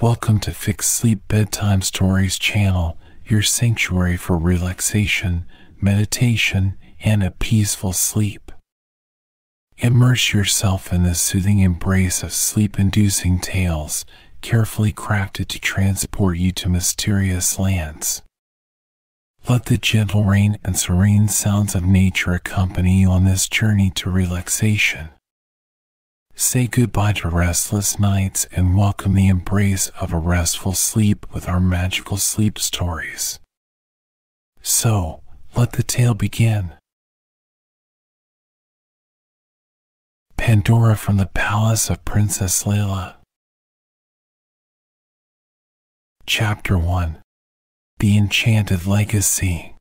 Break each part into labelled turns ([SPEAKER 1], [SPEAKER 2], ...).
[SPEAKER 1] Welcome to Fix Sleep Bedtime Stories channel, your sanctuary for relaxation, meditation, and a peaceful sleep. Immerse yourself in the soothing embrace of sleep inducing tales, carefully crafted to transport you to mysterious lands. Let the gentle rain and serene sounds of nature accompany you on this journey to relaxation. Say goodbye to restless nights and welcome the embrace of a restful sleep with our magical sleep stories. So, let the tale begin. Pandora from the Palace of Princess Leyla. Chapter 1 The Enchanted Legacy.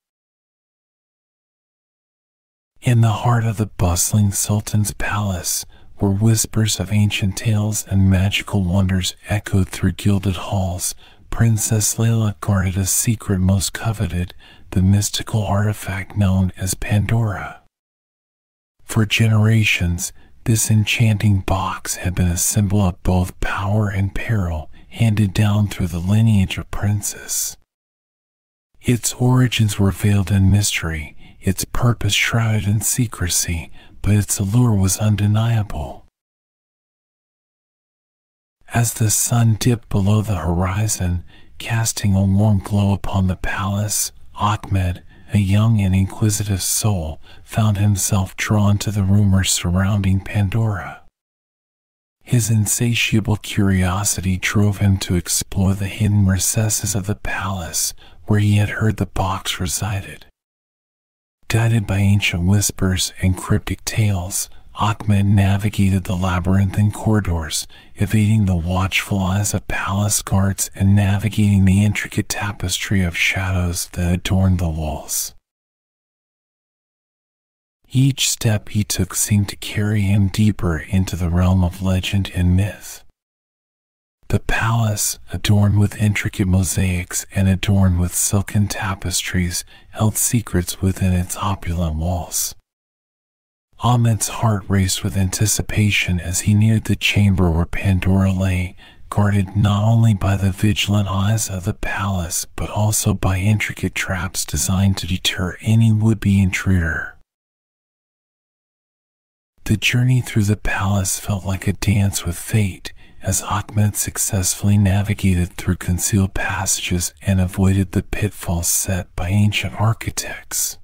[SPEAKER 1] In the heart of the bustling Sultan's palace, where whispers of ancient tales and magical wonders echoed through gilded halls, Princess Leyla guarded a secret most coveted, the mystical artifact known as Pandora. For generations, this enchanting box had been a symbol of both power and peril, handed down through the lineage of princes. Its origins were veiled in mystery, its purpose shrouded in secrecy, but its allure was undeniable. As the sun dipped below the horizon, casting a warm glow upon the palace, Ahmed, a young and inquisitive soul, found himself drawn to the rumors surrounding Pandora. His insatiable curiosity drove him to explore the hidden recesses of the palace where he had heard the box resided. Guided by ancient whispers and cryptic tales, Ahmed navigated the labyrinthine corridors, evading the watchful eyes of palace guards and navigating the intricate tapestry of shadows that adorned the walls. Each step he took seemed to carry him deeper into the realm of legend and myth. The palace, adorned with intricate mosaics and adorned with silken tapestries, held secrets within its opulent walls. Ahmed's heart raced with anticipation as he neared the chamber where Pandora lay, guarded not only by the vigilant eyes of the palace, but also by intricate traps designed to deter any would be intruder. The journey through the palace felt like a dance with fate as Ahmed successfully navigated through concealed passages and avoided the pitfalls set by ancient architects.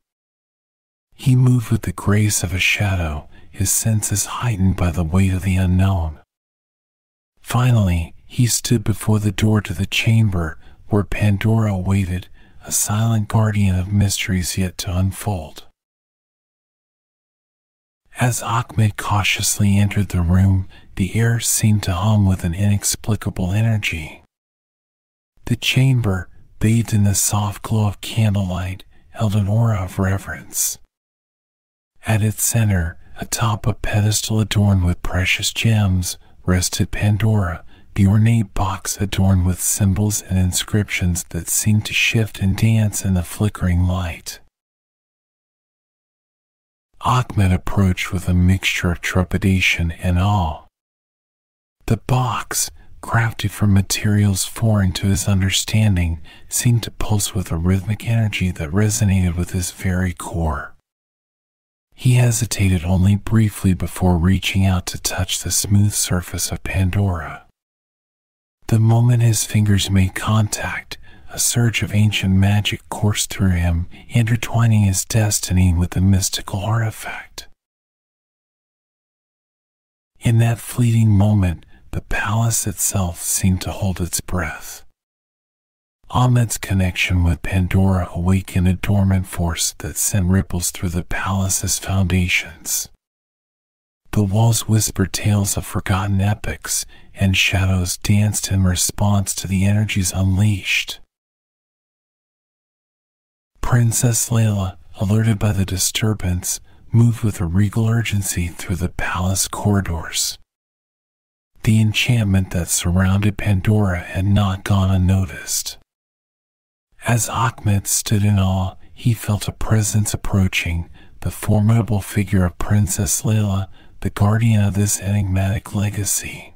[SPEAKER 1] He moved with the grace of a shadow, his senses heightened by the weight of the unknown. Finally, he stood before the door to the chamber where Pandora waited, a silent guardian of mysteries yet to unfold. As Ahmed cautiously entered the room, the air seemed to hum with an inexplicable energy. The chamber, bathed in the soft glow of candlelight, held an aura of reverence. At its center, atop a pedestal adorned with precious gems, rested Pandora, the ornate box adorned with symbols and inscriptions that seemed to shift and dance in the flickering light. Ahmed approached with a mixture of trepidation and awe. The box, crafted from materials foreign to his understanding, seemed to pulse with a rhythmic energy that resonated with his very core. He hesitated only briefly before reaching out to touch the smooth surface of Pandora. The moment his fingers made contact, a surge of ancient magic coursed through him, intertwining his destiny with the mystical artifact. In that fleeting moment, the palace itself seemed to hold its breath. Ahmed's connection with Pandora awakened a dormant force that sent ripples through the palace's foundations. The walls whispered tales of forgotten epics, and shadows danced in response to the energies unleashed. Princess Leyla, alerted by the disturbance, moved with a regal urgency through the palace corridors. The enchantment that surrounded Pandora had not gone unnoticed. As Ahmed stood in awe, he felt a presence approaching, the formidable figure of Princess Leyla, the guardian of this enigmatic legacy.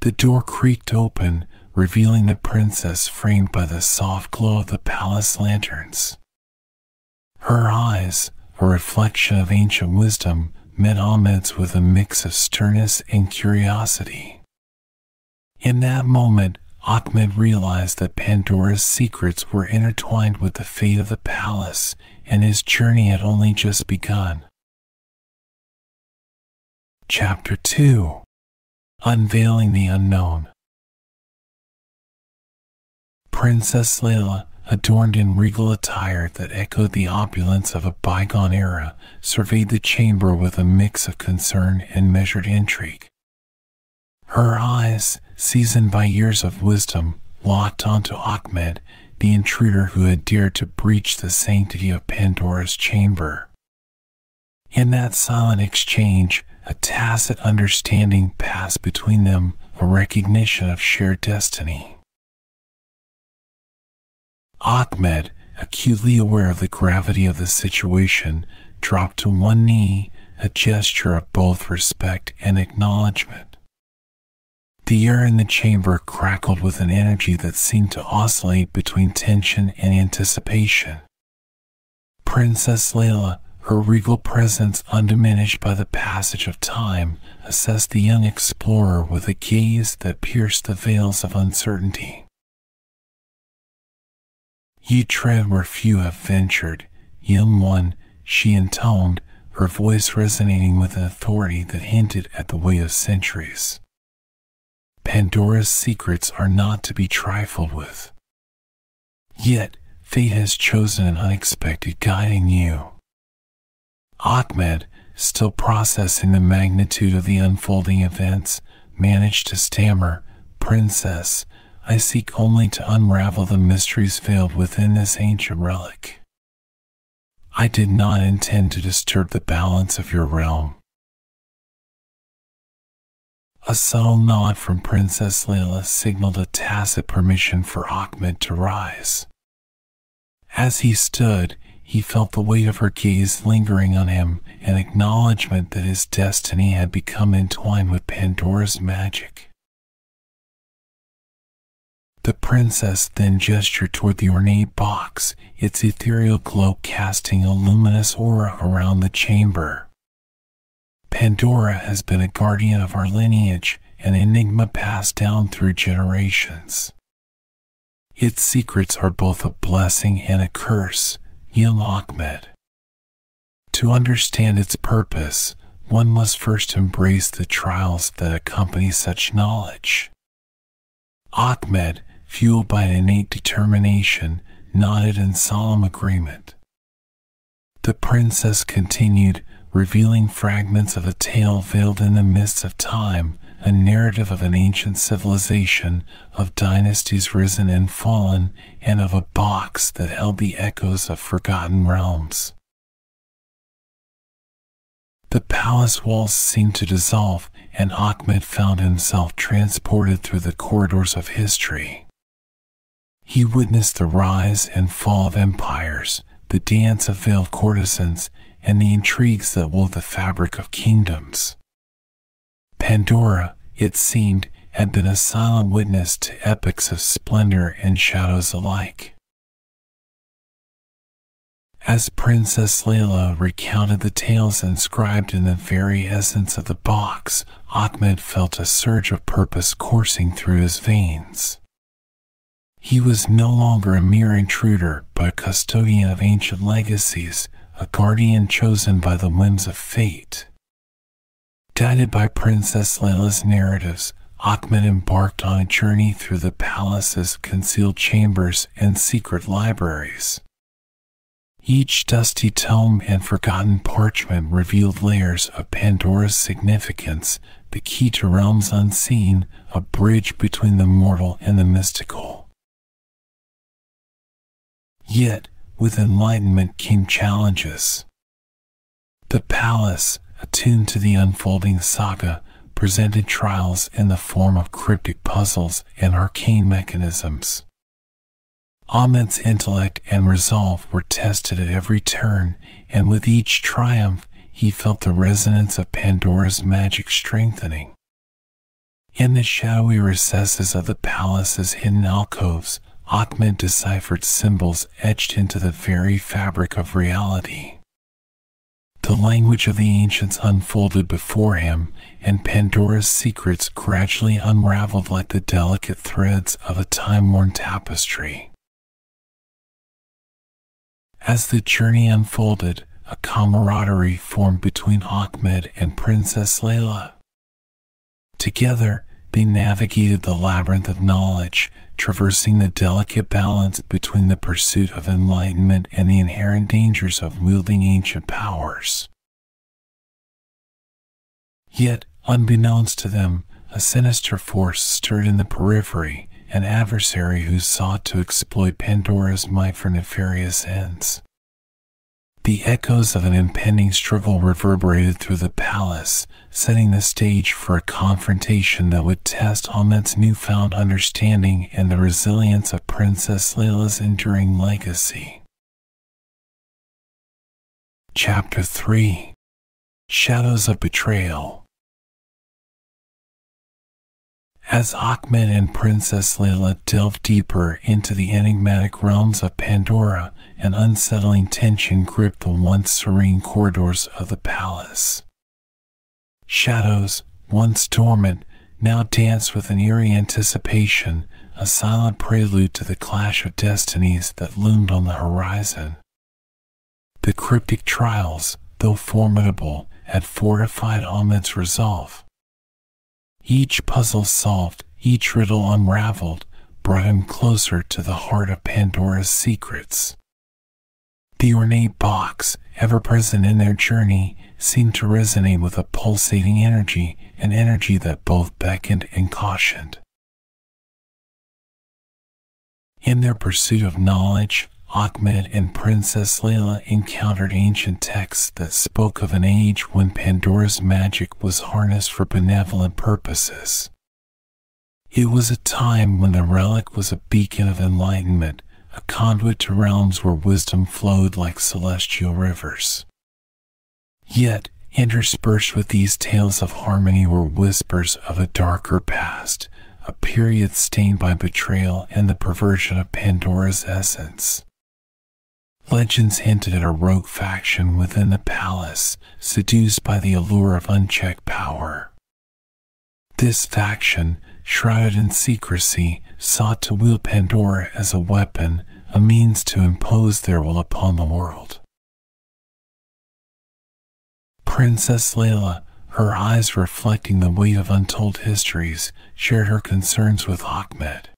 [SPEAKER 1] The door creaked open, revealing the princess framed by the soft glow of the palace lanterns. Her eyes, a reflection of ancient wisdom, met Ahmed's with a mix of sternness and curiosity. In that moment, Ahmed realized that Pandora's secrets were intertwined with the fate of the palace, and his journey had only just begun. Chapter 2 Unveiling the Unknown Princess Leyla, adorned in regal attire that echoed the opulence of a bygone era, surveyed the chamber with a mix of concern and measured intrigue. Her eyes, seasoned by years of wisdom, locked onto Ahmed, the intruder who had dared to breach the sanctity of Pandora's chamber. In that silent exchange, a tacit understanding passed between them, a recognition of shared destiny. Ahmed, acutely aware of the gravity of the situation, dropped to one knee, a gesture of both respect and acknowledgement. The air in the chamber crackled with an energy that seemed to oscillate between tension and anticipation. Princess Leyla, her regal presence undiminished by the passage of time, assessed the young explorer with a gaze that pierced the veils of uncertainty. Ye tread where few have ventured, young one, she intoned, her voice resonating with an authority that hinted at the weight of centuries. Pandora's secrets are not to be trifled with. Yet, fate has chosen an unexpected guiding you. Ahmed, still processing the magnitude of the unfolding events, managed to stammer, Princess, I seek only to unravel the mysteries veiled within this ancient relic. I did not intend to disturb the balance of your realm. A subtle nod from Princess Leyla signaled a tacit permission for Ahmed to rise. As he stood, he felt the weight of her gaze lingering on him, an acknowledgement that his destiny had become entwined with Pandora's magic. The princess then gestured toward the ornate box, its ethereal glow casting a luminous aura around the chamber. Pandora has been a guardian of our lineage, an enigma passed down through generations. Its secrets are both a blessing and a curse, young Ahmed. To understand its purpose, one must first embrace the trials that accompany such knowledge. Ahmed, fueled by an innate determination, nodded in solemn agreement. The princess continued, revealing fragments of a tale veiled in the mists of time, a narrative of an ancient civilization, of dynasties risen and fallen, and of a box that held the echoes of forgotten realms. The palace walls seemed to dissolve, and Ahmed found himself transported through the corridors of history. He witnessed the rise and fall of empires, the dance of veiled courtesans, and the intrigues that wove the fabric of kingdoms. Pandora, it seemed, had been a silent witness to epics of splendor and shadows alike. As Princess Leyla recounted the tales inscribed in the very essence of the box, Ahmed felt a surge of purpose coursing through his veins. He was no longer a mere intruder, but a custodian of ancient legacies, a guardian chosen by the whims of fate. Guided by Princess Leyla's narratives, Ahmed embarked on a journey through the palace's concealed chambers and secret libraries. Each dusty tome and forgotten parchment revealed layers of Pandora's significance, the key to realms unseen, a bridge between the mortal and the mystical. Yet, with enlightenment came challenges. The palace, attuned to the unfolding saga, presented trials in the form of cryptic puzzles and arcane mechanisms. Ahmed's intellect and resolve were tested at every turn, and with each triumph, he felt the resonance of Pandora's magic strengthening. In the shadowy recesses of the palace's hidden alcoves, Ahmed deciphered symbols etched into the very fabric of reality. The language of the ancients unfolded before him, and Pandora's secrets gradually unraveled like the delicate threads of a time worn tapestry. As the journey unfolded, a camaraderie formed between Ahmed and Princess Leyla. Together, they navigated the labyrinth of knowledge, traversing the delicate balance between the pursuit of enlightenment and the inherent dangers of wielding ancient powers. Yet, unbeknownst to them, a sinister force stirred in the periphery, an adversary who sought to exploit Pandora's might for nefarious ends. The echoes of an impending struggle reverberated through the palace, setting the stage for a confrontation that would test Ahmed's newfound understanding and the resilience of Princess Leyla's enduring legacy. Chapter 3 Shadows of Betrayal As Ahmed and Princess Leyla delved deeper into the enigmatic realms of Pandora, an unsettling tension gripped the once serene corridors of the palace. Shadows, once dormant, now danced with an eerie anticipation, a silent prelude to the clash of destinies that loomed on the horizon. The cryptic trials, though formidable, had fortified Ahmed's resolve. Each puzzle solved, each riddle unraveled, brought him closer to the heart of Pandora's secrets. The ornate box, ever present in their journey, seemed to resonate with a pulsating energy, an energy that both beckoned and cautioned. In their pursuit of knowledge, Ahmed and Princess Leyla encountered ancient texts that spoke of an age when Pandora's magic was harnessed for benevolent purposes. It was a time when the relic was a beacon of enlightenment, a conduit to realms where wisdom flowed like celestial rivers. Yet, interspersed with these tales of harmony were whispers of a darker past, a period stained by betrayal and the perversion of Pandora's essence. Legends hinted at a rogue faction within the palace, seduced by the allure of unchecked power. This faction, shrouded in secrecy, sought to wield Pandora as a weapon, a means to impose their will upon the world. Princess Leyla, her eyes reflecting the weight of untold histories, shared her concerns with Ahmed.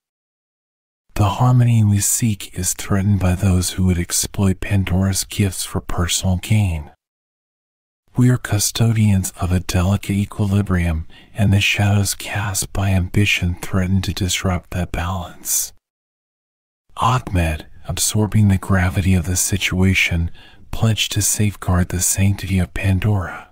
[SPEAKER 1] The harmony we seek is threatened by those who would exploit Pandora's gifts for personal gain. We are custodians of a delicate equilibrium, and the shadows cast by ambition threaten to disrupt that balance. Ahmed, absorbing the gravity of the situation, pledged to safeguard the sanctity of Pandora.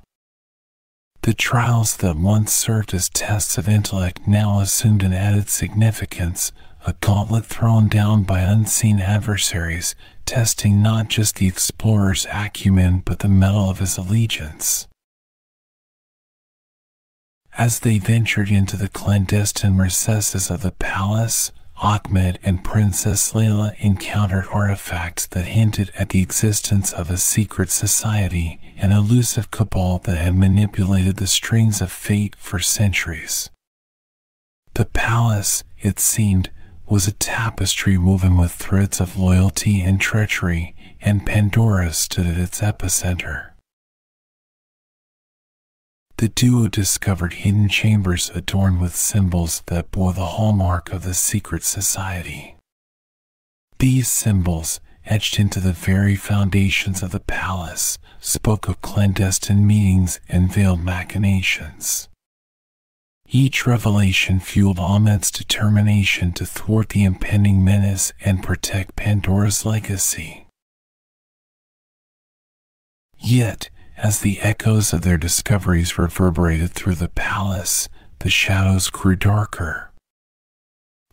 [SPEAKER 1] The trials that once served as tests of intellect now assumed an added significance, a gauntlet thrown down by unseen adversaries, testing not just the explorer's acumen but the metal of his allegiance. As they ventured into the clandestine recesses of the palace, Ahmed and Princess Leyla encountered artifacts that hinted at the existence of a secret society, an elusive cabal that had manipulated the strings of fate for centuries. The palace, it seemed, was a tapestry woven with threads of loyalty and treachery, and Pandora stood at its epicenter. The duo discovered hidden chambers adorned with symbols that bore the hallmark of the secret society. These symbols, etched into the very foundations of the palace, spoke of clandestine meetings and veiled machinations. Each revelation fueled Ahmed's determination to thwart the impending menace and protect Pandora's legacy. Yet, as the echoes of their discoveries reverberated through the palace, the shadows grew darker.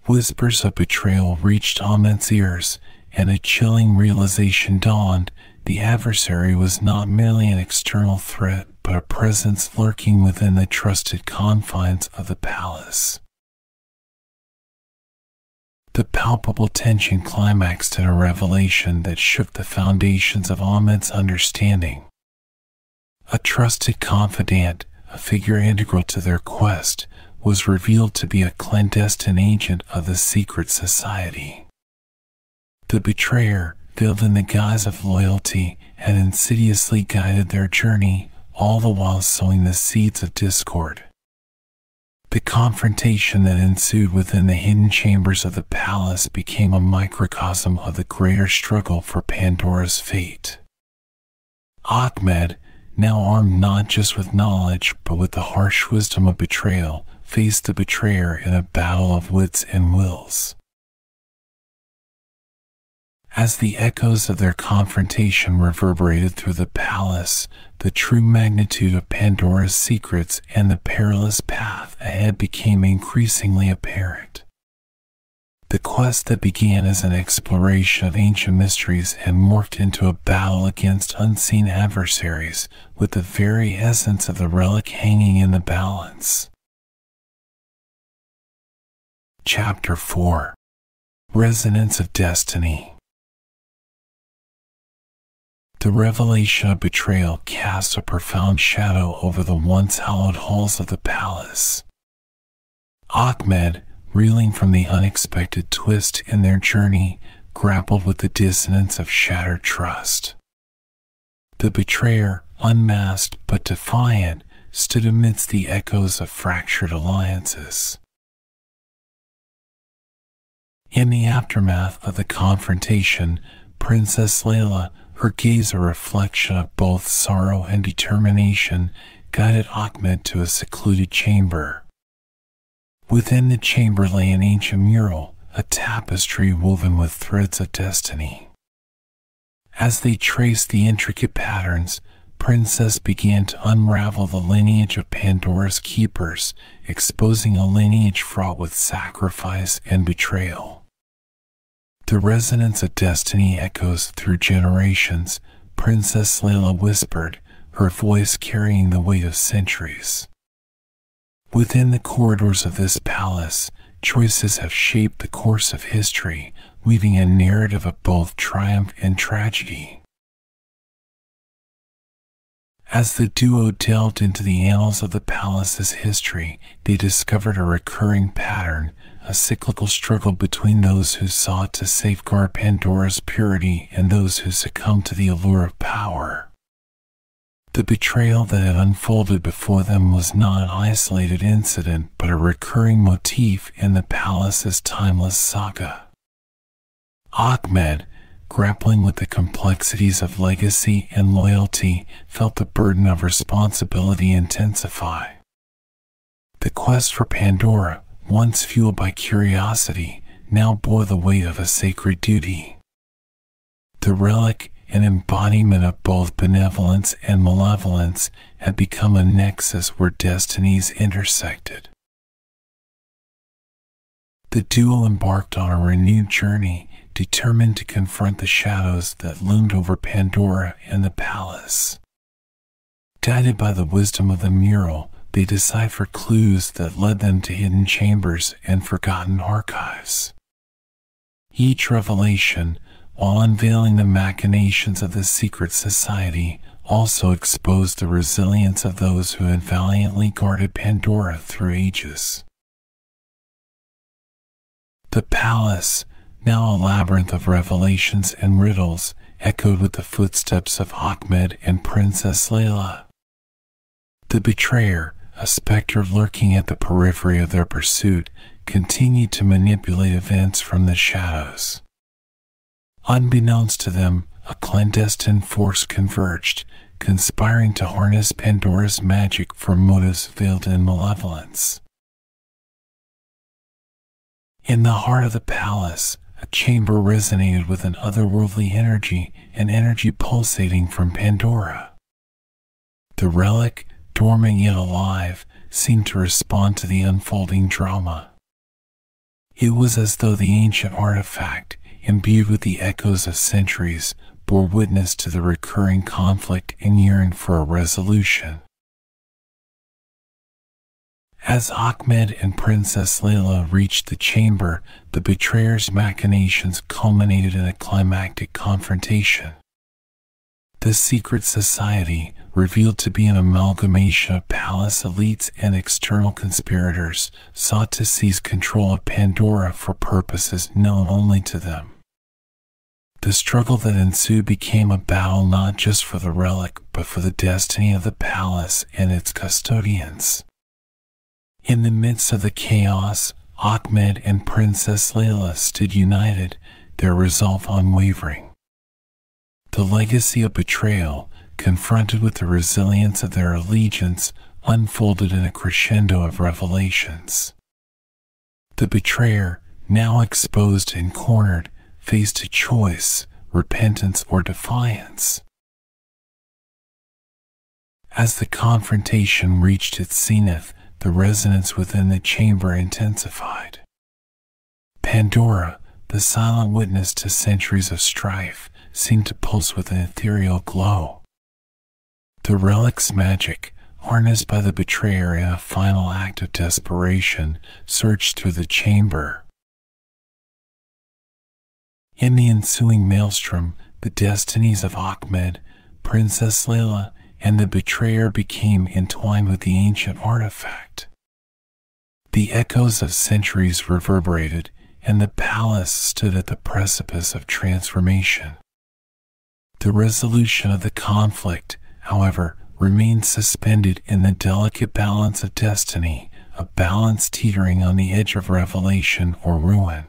[SPEAKER 1] Whispers of betrayal reached Ahmed's ears, and a chilling realization dawned the adversary was not merely an external threat, but a presence lurking within the trusted confines of the palace. The palpable tension climaxed in a revelation that shook the foundations of Ahmed's understanding. A trusted confidant, a figure integral to their quest, was revealed to be a clandestine agent of the secret society. The betrayer, veiled in the guise of loyalty, had insidiously guided their journey, all the while sowing the seeds of discord. The confrontation that ensued within the hidden chambers of the palace became a microcosm of the greater struggle for Pandora's fate. Ahmed, now armed not just with knowledge but with the harsh wisdom of betrayal, faced the betrayer in a battle of wits and wills. As the echoes of their confrontation reverberated through the palace, the true magnitude of Pandora's secrets and the perilous path ahead became increasingly apparent. The quest that began as an exploration of ancient mysteries had morphed into a battle against unseen adversaries, with the very essence of the relic hanging in the balance. Chapter 4 Resonance of Destiny the revelation of betrayal cast a profound shadow over the once hallowed halls of the palace. Ahmed, reeling from the unexpected twist in their journey, grappled with the dissonance of shattered trust. The betrayer, unmasked but defiant, stood amidst the echoes of fractured alliances. In the aftermath of the confrontation, Princess Leyla, her gaze a reflection of both sorrow and determination, guided Ahmed to a secluded chamber. Within the chamber lay an ancient mural, a tapestry woven with threads of destiny. As they traced the intricate patterns, Princess began to unravel the lineage of Pandora's keepers, exposing a lineage fraught with sacrifice and betrayal. The resonance of destiny echoes through generations, Princess Leyla whispered, her voice carrying the weight of centuries. Within the corridors of this palace, choices have shaped the course of history, weaving a narrative of both triumph and tragedy. As the duo delved into the annals of the palace's history, they discovered a recurring pattern a cyclical struggle between those who sought to safeguard Pandora's purity and those who succumbed to the allure of power. The betrayal that had unfolded before them was not an isolated incident, but a recurring motif in the palace's timeless saga. Ahmed, grappling with the complexities of legacy and loyalty, felt the burden of responsibility intensify. The quest for Pandora, once fueled by curiosity, now bore the weight of a sacred duty. The relic, an embodiment of both benevolence and malevolence, had become a nexus where destinies intersected. The duo embarked on a renewed journey, determined to confront the shadows that loomed over Pandora and the palace. Guided by the wisdom of the mural, they decipher clues that led them to hidden chambers and forgotten archives. Each revelation, while unveiling the machinations of the secret society, also exposed the resilience of those who had valiantly guarded Pandora through ages. The palace, now a labyrinth of revelations and riddles, echoed with the footsteps of Ahmed and Princess Leyla. The betrayer, a specter lurking at the periphery of their pursuit, continued to manipulate events from the shadows. Unbeknownst to them, a clandestine force converged, conspiring to harness Pandora's magic for motives veiled in malevolence. In the heart of the palace, a chamber resonated with an otherworldly energy, an energy pulsating from Pandora. The relic, dormant yet alive, seemed to respond to the unfolding drama. It was as though the ancient artifact, imbued with the echoes of centuries, bore witness to the recurring conflict and yearned for a resolution. As Ahmed and Princess Leyla reached the chamber, the betrayer's machinations culminated in a climactic confrontation. The secret society, revealed to be an amalgamation of palace elites and external conspirators, sought to seize control of Pandora for purposes known only to them. The struggle that ensued became a battle not just for the relic, but for the destiny of the palace and its custodians. In the midst of the chaos, Ahmed and Princess Leyla stood united, their resolve unwavering. The legacy of betrayal, confronted with the resilience of their allegiance, unfolded in a crescendo of revelations. The betrayer, now exposed and cornered, faced a choice repentance or defiance. As the confrontation reached its zenith, the resonance within the chamber intensified. Pandora, the silent witness to centuries of strife, seemed to pulse with an ethereal glow. The relic's magic, harnessed by the betrayer in a final act of desperation, surged through the chamber. In the ensuing maelstrom, the destinies of Ahmed, Princess Leyla, and the betrayer became entwined with the ancient artifact. The echoes of centuries reverberated, and the palace stood at the precipice of transformation. The resolution of the conflict, however, remained suspended in the delicate balance of destiny, a balance teetering on the edge of revelation or ruin.